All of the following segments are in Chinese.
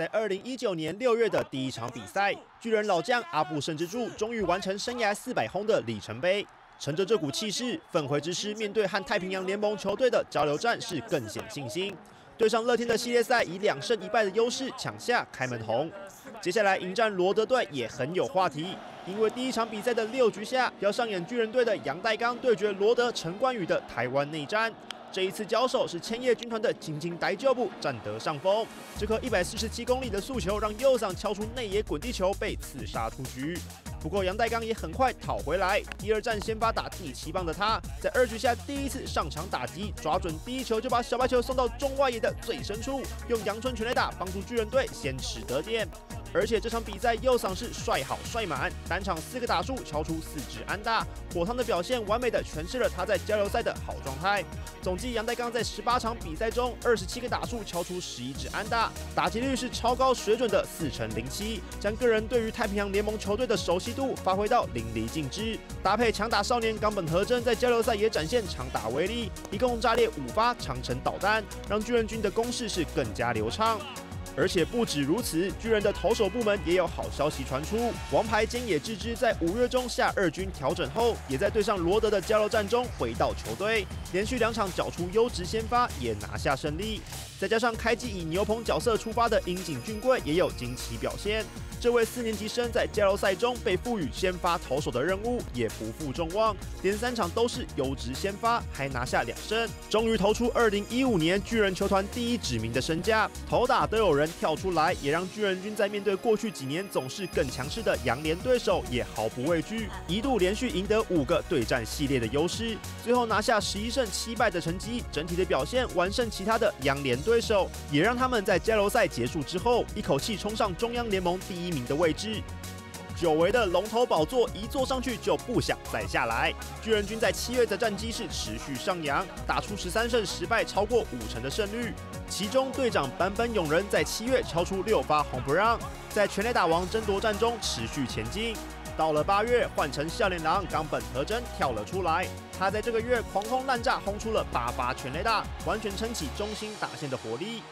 在二零一九年六月的第一场比赛，巨人老将阿布胜之助终于完成生涯四百轰的里程碑。乘着这股气势，奋回之师面对和太平洋联盟球队的交流战是更显信心。对上乐天的系列赛，以两胜一败的优势抢下开门红。接下来迎战罗德队也很有话题，因为第一场比赛的六局下要上演巨人队的杨代刚对决罗德陈冠宇的台湾内战。这一次交手是千叶军团的金金呆旧部占得上风，这颗一百四十七公里的速球让右嗓敲出内野滚地球，被刺杀出局。不过杨代刚也很快讨回来，第二战先发打第七棒的他，在二局下第一次上场打击，抓准第一球就把小白球送到中外野的最深处，用阳春全垒打帮助巨人队先取得点。而且这场比赛右嗓是帅好帅满，单场四个打数敲出四支安打，火烫的表现完美的诠释了他在交流赛的好状态。总计杨代刚在十八场比赛中二十七个打数敲出十一支安打，打击率是超高水准的四成零七，将个人对于太平洋联盟球队的熟悉度发挥到淋漓尽致。搭配强打少年冈本和真在交流赛也展现强打威力，一共炸裂五发长城导弹，让巨人军的攻势是更加流畅。而且不止如此，巨人的投手部门也有好消息传出。王牌兼野智之在五月中下二军调整后，也在对上罗德的交流战中回到球队，连续两场缴出优质先发，也拿下胜利。再加上开机以牛棚角色出发的樱井俊贵也有惊奇表现。这位四年级生在加流赛中被赋予先发投手的任务，也不负众望，连三场都是优质先发，还拿下两胜，终于投出二零一五年巨人球团第一指名的身价。投打都有人跳出来，也让巨人军在面对过去几年总是更强势的洋联对手，也毫不畏惧，一度连续赢得五个对战系列的优势，最后拿下十一胜七败的成绩，整体的表现完胜其他的洋联对手，也让他们在加油赛结束之后，一口气冲上中央联盟第一。名的位置，久违的龙头宝座一坐上去就不想再下来。巨人军在七月的战绩是持续上扬，打出十三胜十败，超过五成的胜率。其中队长坂本勇人在七月超出六发红不让，在全垒打王争夺战中持续前进。到了八月，换成笑脸狼冈本和真跳了出来，他在这个月狂轰滥炸，轰出了八发全垒打，完全撑起中心打线的火力。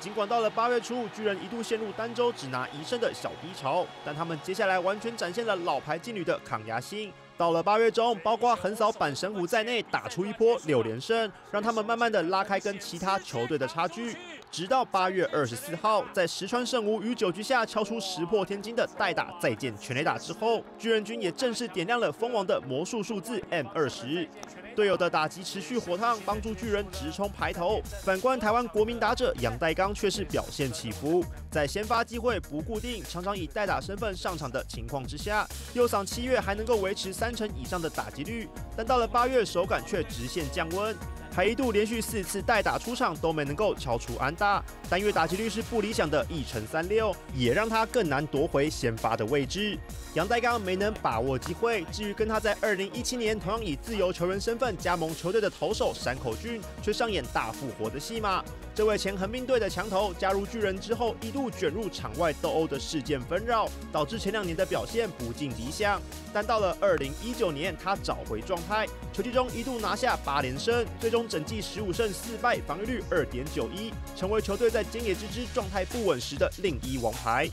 尽管到了八月初，巨人一度陷入单周只拿一胜的小低潮，但他们接下来完全展现了老牌劲旅的抗压性。到了八月中，包括横扫阪神虎在内，打出一波六连胜，让他们慢慢的拉开跟其他球队的差距。直到八月二十四号，在石川圣吾与九局下敲出石破天惊的代打再见全垒打之后，巨人军也正式点亮了蜂王的魔术数字 M 二十。队友的打击持续火烫，帮助巨人直冲排头。反观台湾国民打者杨代刚却是表现起伏，在先发机会不固定，常常以代打身份上场的情况之下，右嗓七月还能够维持三成以上的打击率，但到了八月手感却直线降温。还一度连续四次代打出场都没能够敲出安打，单月打击率是不理想的一成三六，也让他更难夺回先发的位置。杨代刚没能把握机会，至于跟他在二零一七年同样以自由球员身份加盟球队的投手山口俊，却上演大复活的戏码。这位前横滨队的强投加入巨人之后，一度卷入场外斗殴的事件纷扰，导致前两年的表现不尽理想。但到了二零一九年，他找回状态，球季中一度拿下八连胜，最终整季十五胜四败，防御率二点九一，成为球队在菅野之之状态不稳时的另一王牌。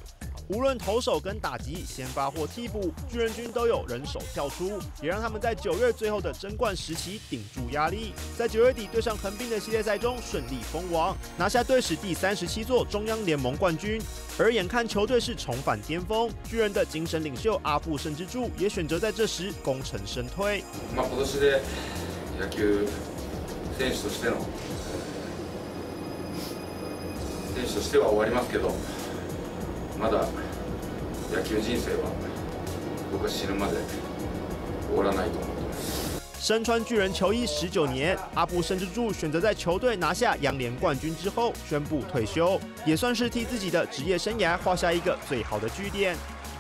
无论投手跟打击，先发或替补，巨人军都有人手跳出，也让他们在九月最后的争冠时期顶住压力，在九月底对上横滨的系列赛中顺利封王，拿下队史第三十七座中央联盟冠军。而眼看球队是重返巅峰，巨人的精神领袖阿布胜之助也选择在这时功成身退。まあ今年で野球選手としての選手としては終わりますけど。まだ野球人生は僕は死ぬまで終わらないと思ってます。身穿巨人球衣十九年，阿布甚至助选择在球队拿下洋联冠军之后宣布退休，也算是替自己的职业生涯画下一个最好的句点。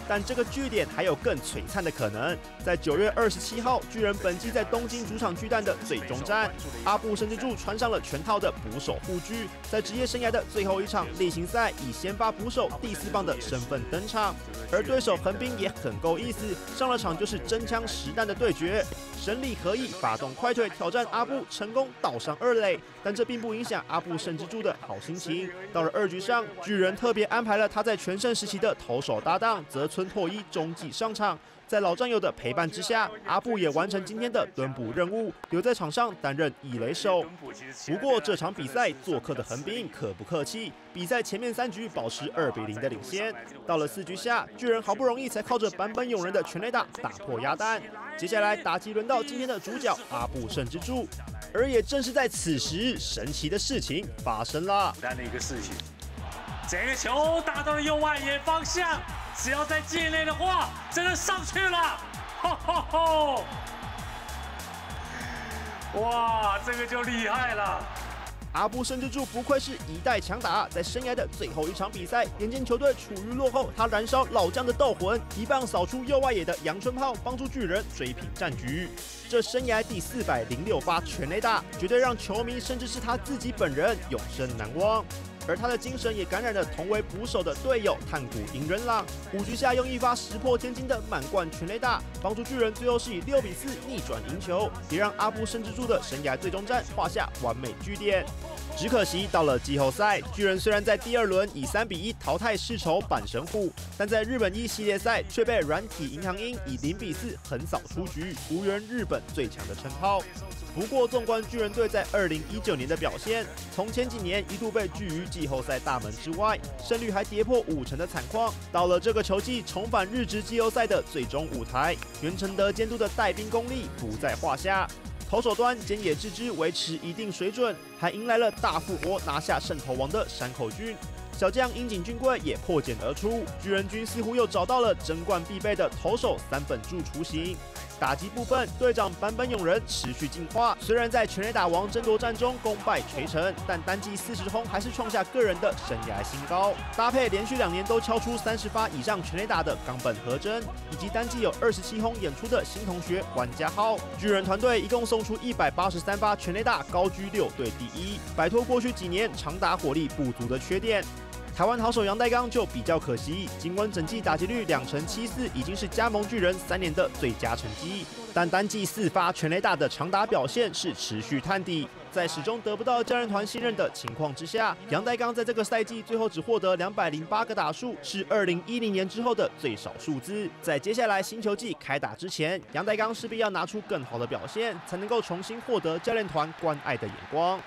但这个据点还有更璀璨的可能。在九月二十七号，巨人本季在东京主场巨蛋的最终战，阿布甚至柱穿上了全套的捕手护具，在职业生涯的最后一场例行赛，以先发捕手第四棒的身份登场。而对手横滨也很够意思，上了场就是真枪实弹的对决。神力合一，发动快腿挑战阿布，成功倒上二垒，但这并不影响阿布甚至柱的好心情。到了二局上，巨人特别安排了他在全盛时期的投手搭档泽村拓一中继上场。在老战友的陪伴之下，阿布也完成今天的蹲捕任务，留在场上担任一垒手。不过这场比赛做客的横滨可不客气，比赛前面三局保持二比零的领先，到了四局下，巨人好不容易才靠着坂本勇人的全垒打打破鸭蛋。接下来打击轮到今天的主角阿布胜之助，而也正是在此时，神奇的事情发生了。单的一个事情，这个球打到了右外野方向。只要在界内的话，真的上去了，吼吼吼！哇，这个就厉害了。阿布甚至柱不愧是一代强打，在生涯的最后一场比赛，眼见球队处于落后，他燃烧老将的斗魂，一棒扫出右外野的阳春炮，帮助巨人追平战局。这生涯第四百零六发全垒打，绝对让球迷甚至是他自己本人永生难忘。而他的精神也感染了同为捕手的队友探谷银人朗，五局下用一发石破天惊的满贯全垒打，帮助巨人最后是以六比四逆转赢球，也让阿布甚至助的生涯最终战画下完美句点。只可惜到了季后赛，巨人虽然在第二轮以三比一淘汰世仇阪神虎，但在日本一系列赛却被软体银行鹰以零比四横扫出局，无缘日本最强的称号。不过，纵观巨人队在二零一九年的表现，从前几年一度被拒于季后赛大门之外，胜率还跌破五成的惨况，到了这个球季重返日职季后赛的最终舞台，袁成德监督的带兵功力不在话下。投手端菅野智之维持一定水准，还迎来了大复活拿下圣投王的山口俊，小将樱井俊贵也破茧而出，巨人军似乎又找到了争冠必备的投手三本柱雏形。打击部分，队长坂本勇人持续进化。虽然在全垒打王争夺战中功败垂成，但单季四十轰还是创下个人的生涯新高。搭配连续两年都敲出三十发以上全垒打的冈本和真，以及单季有二十七轰演出的新同学玩家号，巨人团队一共送出一百八十三发全垒打，高居六队第一，摆脱过去几年长打火力不足的缺点。台湾好手杨代刚就比较可惜，尽管整季打击率两成七四已经是加盟巨人三年的最佳成绩，但单季四发全垒打的长打表现是持续探底。在始终得不到教练团信任的情况之下，杨代刚在这个赛季最后只获得两百零八个打数，是二零一零年之后的最少数字。在接下来新球季开打之前，杨代刚势必要拿出更好的表现，才能够重新获得教练团关爱的眼光。